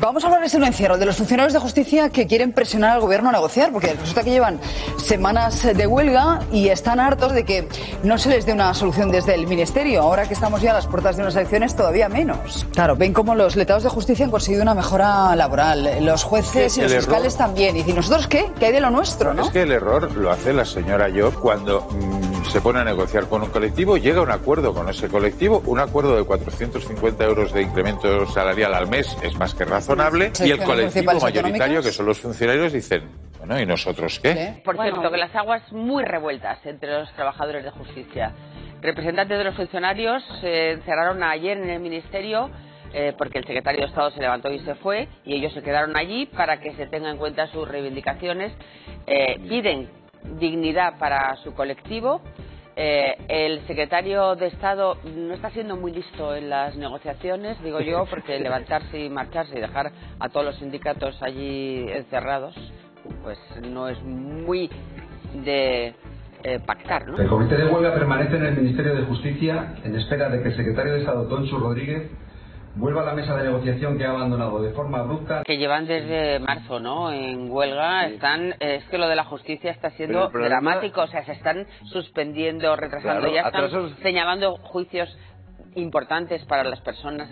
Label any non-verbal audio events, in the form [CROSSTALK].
Vamos a hablar de ese encierro, de los funcionarios de justicia que quieren presionar al gobierno a negociar, porque resulta que llevan semanas de huelga y están hartos de que no se les dé una solución desde el ministerio. Ahora que estamos ya a las puertas de unas elecciones, todavía menos. Claro, ven cómo los letrados de justicia han conseguido una mejora laboral, los jueces y los error- fiscales también. Y ¿y nosotros qué? ¿Qué hay de lo nuestro, no? Es que el error lo hace la señora Job cuando mm, se pone a negociar con un colectivo, llega a un acuerdo con ese colectivo, un acuerdo de 450 euros de incremento salarial al mes es más que razonable, y el colectivo mayoritario, que son los funcionarios, dicen, bueno, ¿y nosotros qué? Por cierto, que las aguas muy revueltas entre los trabajadores de justicia. Representantes de los funcionarios se encerraron ayer en el ministerio eh, porque el secretario de Estado se levantó y se fue y ellos se quedaron allí para que se tengan en cuenta sus reivindicaciones. Eh, piden dignidad para su colectivo. Eh, el secretario de Estado no está siendo muy listo en las negociaciones, digo yo, porque [LAUGHS] levantarse y marcharse y dejar a todos los sindicatos allí encerrados, pues no es muy de eh, pactar, ¿no? El comité de huelga permanece en el Ministerio de Justicia en espera de que el secretario de Estado, Toncho Rodríguez, vuelva a la mesa de negociación que ha abandonado de forma abrupta. que llevan desde marzo, ¿no? En huelga están, es que lo de la justicia está siendo problema- dramático, o sea, se están suspendiendo, retrasando, Claro, ya están atrasos- señalando juicios importantes para las personas